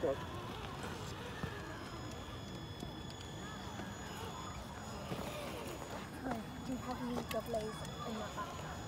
stuck. Do you have any double in that backpack?